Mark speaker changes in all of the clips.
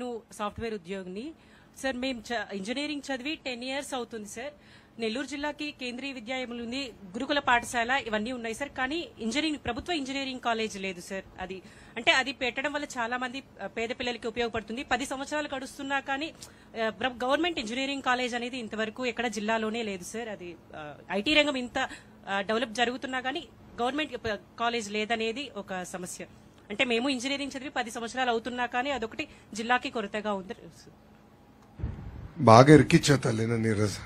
Speaker 1: నువ్వు సాఫ్ట్వేర్ ఉద్యోగిని. సార్ మేము చ- ఇంజనీరింగ్ చదివి టెన్ ఇయర్స్ అవుతుంది సార్. నెల్లూరు జిల్లాకి కేంద్రీయ విద్యాలయం ఉంది గురుకుల పాఠశాల ఇవన్నీ ఉన్నాయి సార్. కానీ ఇంజనీరింగ్ ప్రభుత్వ ఇంజనీరింగ్ కాలేజ్ లేదు సార్ అది. అంటే అది పెట్టడం వల్ల చాలా మంది పేద పిల్లలకి ఉపయోగపడుతుంది. పది సంవత్సరాలు గడుస్తున్నా కానీ గవర్నమెంట్ ఇంజనీరింగ్ కాలేజ్ అనేది ఇంతవరకు ఎక్కడ జిల్లాలోనే లేదు సార్. అది ఐటీ రంగం ఇంత డెవలప్ జరుగుతున్నా కానీ గవర్నమెంట్ కాలేజ్ లేదనేది ఒక సమస్య. అంటే మేము ఇంజనీరింగ్ చదివి పది సంవత్సరాలు అవుతున్నా కానీ అదొకటి జిల్లాకి కొరతగా ఉంది.
Speaker 2: బాగా ఇరికిచ్చా తల్లి నన్ను ఈరోజు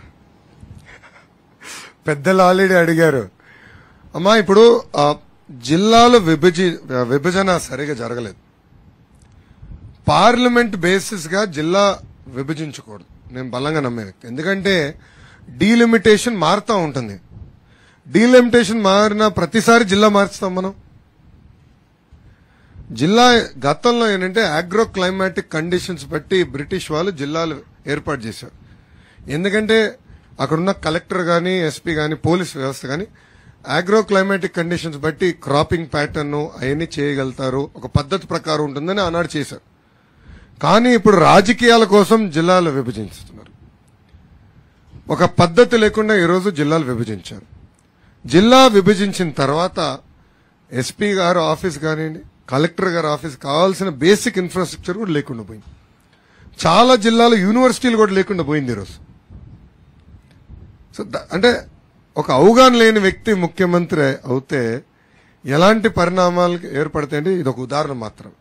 Speaker 2: పెద్దలు ఆల్రెడీ అడిగారు. అమ్మా ఇప్పుడు జిల్లాలో విభజి విభజన సరిగా జరగలేదు. పార్లమెంట్ బేసిస్గా జిల్లా విభజించకూడదు. నేను బలంగా నమ్మే వ్యక్తి. ఎందుకంటే డీలిమిటేషన్ మారుతూ ఉంటుంది. డీలిమిటేషన్ మారిన ప్రతిసారి జిల్లా మార్చుతాం మనం. జిల్లా గతంలో ఏంటంటే ఆగ్రో క్లైమాటిక్ కండిషన్స్ బట్టి బ్రిటిష్ వాళ్ళు జిల్లాలు ఏర్పాటు చేశారు. ఎందుకంటే అక్కడున్న కలెక్టర్ గాని ఎస్పీ గాని పోలీస్ వ్యవస్థ గాని ఆగ్రో క్లైమాటిక్ కండిషన్స్ బట్టి క్రాపింగ్ ప్యాటర్న్ అవన్నీ చేయగలుగుతారు. ఒక పద్ధతి ప్రకారం ఉంటుందని ఆనాడు చేశారు. కానీ ఇప్పుడు రాజకీయాల కోసం జిల్లాలు విభజిస్తున్నారు ఒక పద్ధతి లేకుండా ఈరోజు జిల్లాలు విభజించారు. జిల్లా విభజించిన తర్వాత ఎస్పీ గారు ఆఫీస్ కానివ్వండి కలెక్టర్ గారి ఆఫీస్ కావాల్సిన బేసిక్ ఇన్ఫ్రాస్ట్రక్చర్ కూడా లేకుండా పోయింది. చాలా జిల్లాలో యూనివర్సిటీలు కూడా లేకుండా పోయింది ఈరోజు. సో అంటే ఒక అవగాహన లేని వ్యక్తి ముఖ్యమంత్రి అవుతే ఎలాంటి పరిణామాలు ఏర్పడతాయంటే ఇది ఒక ఉదాహరణ మాత్రం.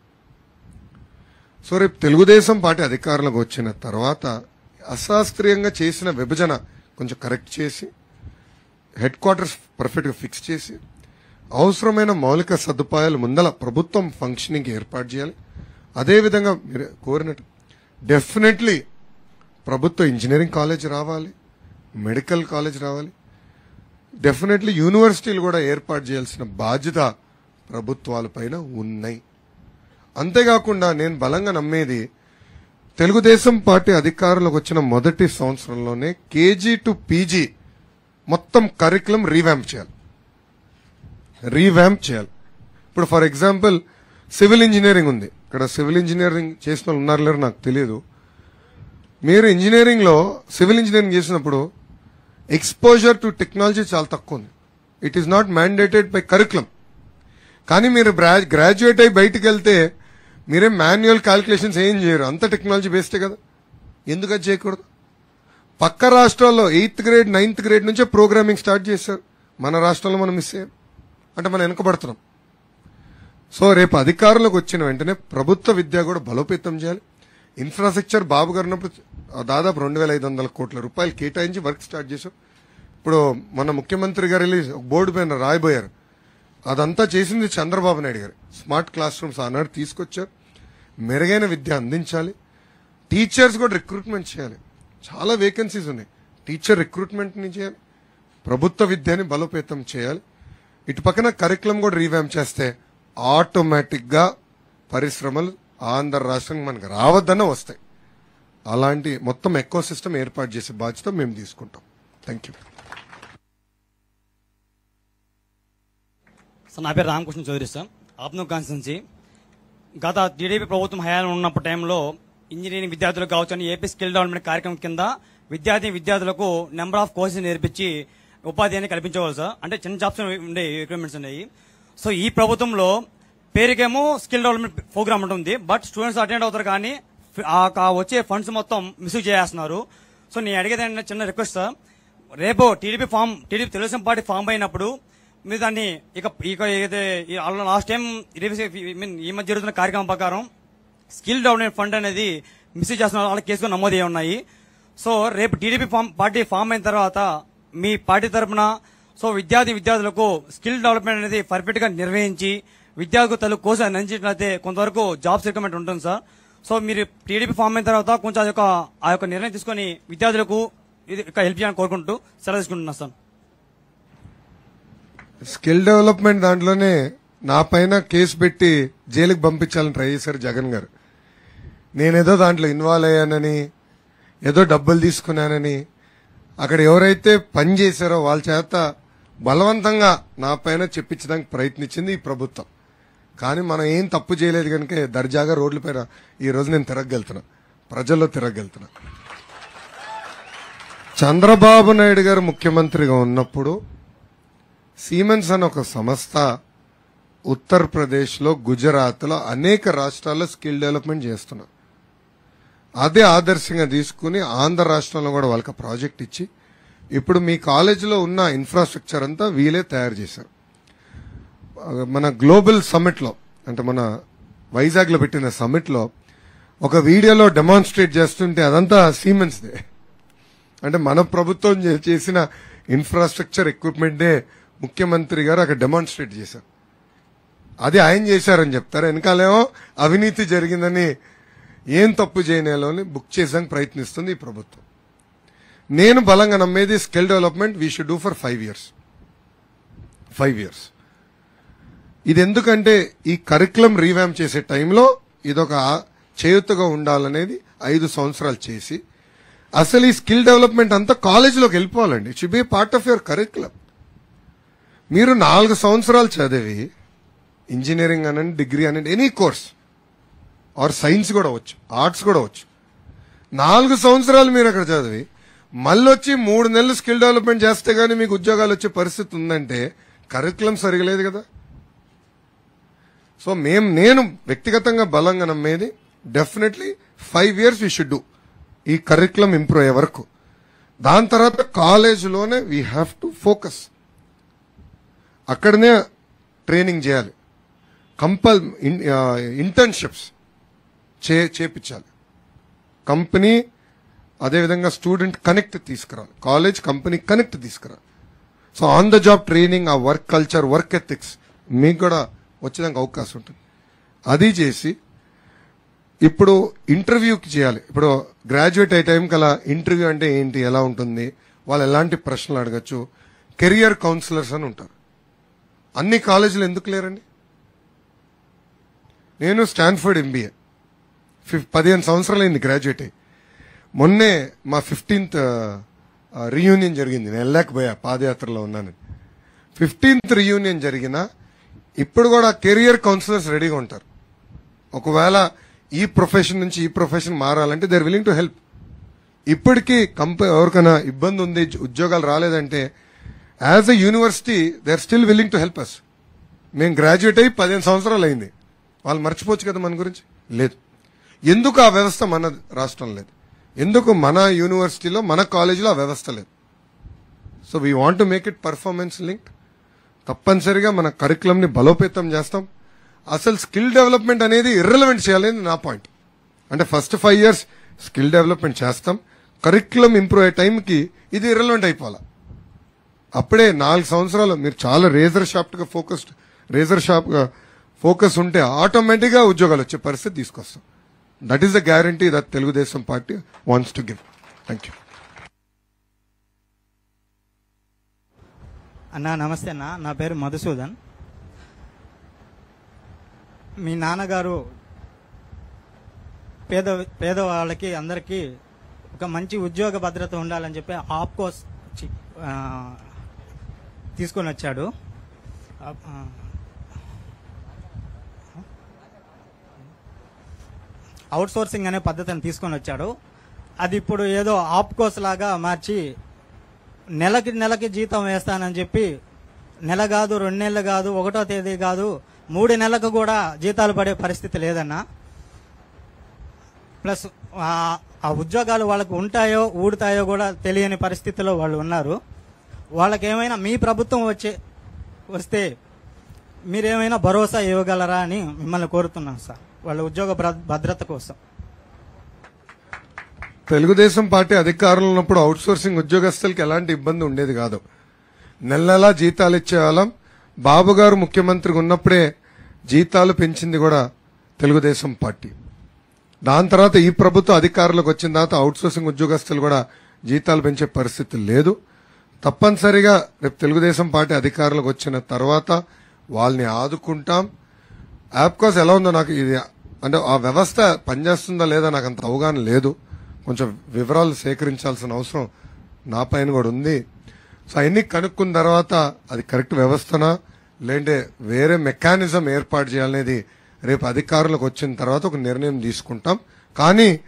Speaker 2: సో రేపు తెలుగుదేశం పార్టీ అధికారంలోకి వచ్చిన తర్వాత అశాస్త్రీయంగా చేసిన విభజన కొంచెం కరెక్ట్ చేసి హెడ్ క్వార్టర్స్ పర్ఫెక్ట్గా ఫిక్స్ చేసి అవసరమైన మౌలిక సదుపాయాలు ముందల ప్రభుత్వం ఫంక్షనింగ్ ఏర్పాటు చేయాలి. అదేవిధంగా మీరు కోరినట్టు డెఫినెట్లీ ప్రభుత్వ ఇంజనీరింగ్ కాలేజ్ రావాలి మెడికల్ కాలేజ్ రావాలి. డెఫినెట్లీ యూనివర్సిటీలు కూడా ఏర్పాటు చేయాల్సిన బాధ్యత ప్రభుత్వాలపైన ఉన్నాయి. అంతేకాకుండా నేను బలంగా నమ్మేది తెలుగుదేశం పార్టీ అధికారంలోకి వచ్చిన మొదటి సంవత్సరంలోనే కేజీ టు పీజీ మొత్తం కరికులం రీవ్యాంప్ చేయాలి. రీవ్యాంప్ చేయాలి. ఇప్పుడు ఫర్ ఎగ్జాంపుల్ సివిల్ ఇంజనీరింగ్ ఉంది. ఇక్కడ సివిల్ ఇంజనీరింగ్ చేసిన వాళ్ళు ఉన్నారో లేరో నాకు తెలియదు. మీరు ఇంజనీరింగ్లో సివిల్ ఇంజనీరింగ్ చేసినప్పుడు ఎక్స్పోజర్ టు టెక్నాలజీ చాలా తక్కువ ఉంది. It is not mandated by curriculum కానీ మీరు గ్రాడ్యుయేట్ అయి బయటికి వెళ్తే మీరే మాన్యువల్ కాలిక్యులేషన్స్ ఏం చేయరు. అంత టెక్నాలజీ బేస్డే కదా. ఎందుకు అది చేయకూడదు? పక్క రాష్ట్రాల్లో ఎయిత్ గ్రేడ్ నైన్త్ గ్రేడ్ నుంచే ప్రోగ్రామింగ్ స్టార్ట్ చేశారు. మన రాష్ట్రంలో మనం మిస్ అయ్యాం. అంటే మనం వెనకబడుతున్నాం. సో రేపు అధికారంలోకి వచ్చిన వెంటనే ప్రభుత్వ విద్య కూడా బలోపేతం చేయాలి. ఇన్ఫ్రాస్ట్రక్చర్ బాబు గారు ఉన్నప్పుడు దాదాపు రెండు వేల ఐదు వందల కోట్ల రూపాయలు కేటాయించి వర్క్ స్టార్ట్ చేశాం. ఇప్పుడు మన ముఖ్యమంత్రి గారు వెళ్ళి బోర్డు పైన రాయబోయారు. అదంతా చేసింది చంద్రబాబు నాయుడు గారు. స్మార్ట్ క్లాస్ రూమ్స్ ఆనాడు తీసుకొచ్చారు. మెరుగైన విద్య అందించాలి. టీచర్స్ కూడా రిక్రూట్మెంట్ చేయాలి. చాలా వేకెన్సీస్ ఉన్నాయి. టీచర్ రిక్రూట్మెంట్ని చేయాలి. ప్రభుత్వ విద్యని బలోపేతం చేయాలి. ఇటు పక్కన కరికులం కూడా రీవ్యాంప్ చేస్తే ఆటోమేటిక్గా పరిశ్రమలు ఆంధ్ర రాష్ట్రానికి మనకు రావద్దనే వస్తాయి. అలాంటి మొత్తం ఎకో సిస్టమ్ ఏర్పాటు చేసే బాధ్యత మేము తీసుకుంటాం. థ్యాంక్ యూ
Speaker 3: సార్ నా పేరు రామకృష్ణ చౌదరి సార్. ఆప్నో కాన్స్టెన్సీ గత టీడీపీ ప్రభుత్వం హయాంలో ఉన్నప్పుడు టైంలో ఇంజనీరింగ్ విద్యార్థులకు కావచ్చు అని ఏపీ స్కిల్ డెవలప్మెంట్ కార్యక్రమం కింద విద్యార్థి విద్యార్థులకు నెంబర్ ఆఫ్ కోర్సెస్ నేర్పించి ఉపాధి అనేది కల్పించేవాళ్ళు సార్ అంటే చిన్న జాబ్స్ ఉండే రిక్రూట్మెంట్స్ ఉన్నాయి సో ఈ ప్రభుత్వంలో పేరుకేమో స్కిల్ డెవలప్మెంట్ ప్రోగ్రామ్ ఉంటుంది. బట్ స్టూడెంట్స్ అటెండ్ అవుతారు కానీ ఆ వచ్చే ఫండ్స్ మొత్తం మిస్యూజ్ చేస్తున్నారు సో నేను అడిగేది ఏంటంటే చిన్న రిక్వెస్ట్ సార్ రేపు TDP form TDP Telugu Desam party form అయినప్పుడు మీరు దాన్ని ఇక ఇక ఏదైతే లాస్ట్ టైం ఈ మధ్య జరుగుతున్న కార్యక్రమం ప్రకారం స్కిల్ డెవలప్మెంట్ ఫండ్ అనేది మిస్యూజ్ చేస్తున్నారు. వాళ్ళ కేసులో నమోదు ఉన్నాయి. సో రేపు టీడీపీ ఫామ్ పార్టీ ఫామ్ అయిన తర్వాత మీ పార్టీ తరపున సో విద్యార్థి విద్యార్థులకు స్కిల్ డెవలప్మెంట్ అనేది పర్ఫెక్ట్గా నిర్వహించి విద్యార్థులకు కోసం అందించినట్లయితే కొంతవరకు జాబ్స్ రికమెంట్ ఉంటుంది సార్. సో మీరు టీడీపీ ఫామ్ అయిన తర్వాత కొంచెం అది యొక్క ఆ యొక్క నిర్ణయం తీసుకొని విద్యార్థులకు ఇది హెల్ప్ చేయాలని కోరుకుంటూ సెలవు తీసుకుంటున్నా సార్.
Speaker 2: స్కిల్ డెవలప్మెంట్ దాంట్లోనే నా పైన కేసు పెట్టి జైలుకి పంపించాలని ట్రై చేశారు జగన్ గారు. నేనేదో దాంట్లో ఇన్వాల్వ్ అయ్యానని ఏదో డబ్బులు తీసుకున్నానని అక్కడ ఎవరైతే పని చేశారో వాళ్ళ చేత బలవంతంగా నా పైన చెప్పించడానికి ప్రయత్నించింది ఈ ప్రభుత్వం. కానీ మనం ఏం తప్పు చేయలేదు కనుక దర్జాగా రోడ్లపైన ఈ రోజు నేను తిరగగలుగుతున్నా. ప్రజల్లో తిరగగలుగుతున్నా. చంద్రబాబు నాయుడు గారు ముఖ్యమంత్రిగా ఉన్నప్పుడు సీమెన్స్ అనే ఒక సంస్థ ఉత్తరప్రదేశ్లో గుజరాత్లో అనేక రాష్ట్రాల్లో స్కిల్ డెవలప్మెంట్ చేస్తున్నారు. అదే ఆదర్శంగా తీసుకుని ఆంధ్ర రాష్ట్రంలో కూడా వాళ్ళకి ప్రాజెక్ట్ ఇచ్చి ఇప్పుడు మీ కాలేజీలో ఉన్న ఇన్ఫ్రాస్ట్రక్చర్ అంతా వీలే తయారు చేశారు. మన గ్లోబల్ సమ్మిట్లో అంటే మన వైజాగ్లో పెట్టిన సమ్మిట్లో ఒక వీడియోలో డెమాన్స్ట్రేట్ చేస్తుంటే అదంతా సీమెన్స్దే అంటే మన ప్రభుత్వం చేసిన ఇన్ఫ్రాస్ట్రక్చర్ ఎక్విప్మెంటే ముఖ్యమంత్రి గారు అక్కడ డెమాన్స్ట్రేట్ చేశారు. అది ఆయన చేశారని చెప్తారు? వెనకాలేమో అవినీతి జరిగిందని ఏం తప్పు చేయనేలోని బుక్ చేసానికి ప్రయత్నిస్తుంది ఈ ప్రభుత్వం. నేను బలంగా నమ్మేది skill development we should do for five years five years ఇది ఎందుకంటే ఈ కరికులం రీవ్యామ్ చేసే టైంలో ఇదొక చేయుతగా ఉండాలనేది ఐదు సంవత్సరాలు చేసి అసలు ఈ స్కిల్ డెవలప్మెంట్ అంతా కాలేజీలోకి వెళ్ళిపోవాలండి. It should be part of your curriculum మీరు నాలుగు సంవత్సరాలు చదివి ఇంజనీరింగ్ అనండి డిగ్రీ అనండి ఎనీ కోర్స్ ఆర్ సైన్స్ కూడా వచ్చు ఆర్ట్స్ కూడా వచ్చు. నాలుగు సంవత్సరాలు మీరు అక్కడ చదివి మళ్ళీ వచ్చి మూడు నెలలు స్కిల్ డెవలప్మెంట్ చేస్తే గానీ మీకు ఉద్యోగాలు వచ్చే పరిస్థితి ఉందంటే కరికులం సరిగలేదు కదా. సో మేం నేను వ్యక్తిగతంగా బలంగా నమ్మేది definitely five years we should do. ఈ కరికులం ఇంప్రూవ్ అయ్యే వరకు. దాని తర్వాత కాలేజీలోనే వీ హ్యావ్ టు ఫోకస్. అక్కడనే ట్రైనింగ్ చేయాలి. కంపల్ ఇంటర్న్షిప్స్. చే చేపించాలి. కంపెనీ అదేవిధంగా స్టూడెంట్ కనెక్ట్ తీసుకురాలి. College company connect తీసుకురాలి. So on the job training ఆ వర్క్ కల్చర్ వర్క్ ఎథిక్స్ మీకు కూడా వచ్చేదానికి అవకాశం ఉంటుంది. అది చేసి ఇప్పుడు ఇంటర్వ్యూకి చేయాలి. ఇప్పుడు గ్రాడ్యుయేట్ అయ్యే టైంకి అలా ఇంటర్వ్యూ అంటే ఏంటి ఎలా ఉంటుంది వాళ్ళు ఎలాంటి ప్రశ్నలు అడగచ్చు కెరియర్ కౌన్సిలర్స్ అని ఉంటారు. అన్ని కాలేజీలు ఎందుకు లేరండి? నేను స్టాన్ఫర్డ్ ఎంబీఏ. ఫిఫ్ పదిహేను సంవత్సరాలు అయింది గ్రాడ్యుయేట్ అయ్యి మొన్నే మా ఫిఫ్టీన్త్ రీయూనియన్ జరిగింది. నేను వెళ్ళలేకపోయా పాదయాత్రలో ఉన్నాను ఫిఫ్టీన్త్ రీయూనియన్ జరిగిన ఇప్పుడు కూడా కెరియర్ కౌన్సిలర్స్ రెడీగా ఉంటారు. ఒకవేళ ఈ ప్రొఫెషన్ నుంచి ఈ ప్రొఫెషన్ మారాలంటే they are willing to help ఇప్పటికీ కంపెనీ ఎవరికైనా ఇబ్బంది ఉంది ఉద్యోగాలు రాలేదంటే as a university they are still willing to help us మేము గ్రాడ్యుయేట్ అయ్యి పదిహేను సంవత్సరాలు అయింది వాళ్ళు మర్చిపోవచ్చు కదా మన గురించి? లేదు. ఎందుకు ఆ వ్యవస్థ మన రాష్ట్రం లేదు? ఎందుకు మన యూనివర్సిటీలో మన కాలేజీలో ఆ వ్యవస్థ లేదు? So we want to make it performance link తప్పనిసరిగా మన కరికులంని బలోపేతం చేస్తాం. అసలు స్కిల్ డెవలప్మెంట్ అనేది ఇర్రెలవెంట్ చేయాలని నా పాయింట్ అంటే first five years skill development చేస్తాం. కరికులం ఇంప్రూవ్ అయ్యే టైంకి ఇది ఇర్రెలవెంట్ అయిపోవాలి? అప్పుడే నాలుగు సంవత్సరాలు మీరు చాలా రేజర్ షార్ప్ ఫోకస్డ్ రేజర్ షాప్గా ఫోకస్ ఉంటే ఆటోమేటిక్గా ఉద్యోగాలు వచ్చే పరిస్థితి తీసుకొస్తాం. That is the guarantee that Telugu Desam party wants to give thank you
Speaker 4: అన్న నమస్తే అన్న. నా పేరు మధుసూదన్. మీ నాన్నగారు పేద పేదవాళ్ళకి అందరికీ ఒక మంచి ఉద్యోగ భద్రత ఉండాలని చెప్పి ఆప్కోస్ చి- తీసుకొని వచ్చాడు. అవుట్ సోర్సింగ్ అనే పద్ధతిని తీసుకొని వచ్చాడు. అది ఇప్పుడు ఏదో ఆప్కోస్ లాగా మార్చి నెలకి నెలకి జీతం వేస్తానని చెప్పి నెల కాదు రెండు నెలలు కాదు ఒకటో తేదీ కాదు మూడు నెలలకు కూడా జీతాలు పడే పరిస్థితి లేదన్నా. ప్లస్ ఆ- ఉద్యోగాలు వాళ్ళకు ఉంటాయో ఊడతాయో కూడా తెలియని పరిస్థితిలో వాళ్ళు ఉన్నారు. వాళ్ళకి ఏమైనా మీ ప్రభుత్వం వచ్చే వస్తే మీరేమైనా భరోసా ఇవ్వగలరా అని మిమ్మల్ని కోరుతున్నాం సార్. వాళ్ళ ఉద్యోగ భద్ర- భద్రత కోసం.
Speaker 2: తెలుగుదేశం పార్టీ అధికారంలో ఉన్నప్పుడు అవుట్ సోర్సింగ్ ఉద్యోగస్తులకు ఎలాంటి ఇబ్బంది ఉండేది కాదు. నెల నెలా జీతాలు ఇచ్చేవాళ్ళం బాబు గారు ముఖ్యమంత్రిగా ఉన్నప్పుడే జీతాలు పెంచింది కూడా తెలుగుదేశం పార్టీ. దాని తర్వాత ఈ ప్రభుత్వం అధికారంలోకి వచ్చిన తర్వాత అవుట్ సోర్సింగ్ ఉద్యోగస్తులు కూడా జీతాలు పెంచే పరిస్థితి లేదు. తప్పనిసరిగా రేపు తెలుగుదేశం పార్టీ అధికారంలోకి వచ్చిన తర్వాత వాళ్ళని ఆదుకుంటాం. యాప్కాస్ ఎలా ఉందో నాకు ఇది అంటే ఆ వ్యవస్థ పనిచేస్తుందా లేదా నాకు అంత అవగాహన లేదు. కొంచెం వివరాలు సేకరించాల్సిన అవసరం నా పైన కూడా ఉంది. సో అవన్నీ కనుక్కున్న తర్వాత అది కరెక్ట్ వ్యవస్థనా? లేదంటే వేరే మెకానిజం ఏర్పాటు చేయాలనేది రేపు అధికారులకు వచ్చిన తర్వాత ఒక నిర్ణయం తీసుకుంటాం. కానీ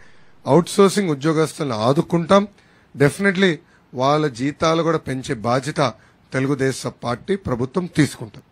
Speaker 2: అవుట్ సోర్సింగ్ ఉద్యోగస్తులను ఆదుకుంటాం. డెఫినెట్లీ వాళ్ళ జీతాలు కూడా పెంచే బాధ్యత తెలుగుదేశం పార్టీ ప్రభుత్వం తీసుకుంటుంది.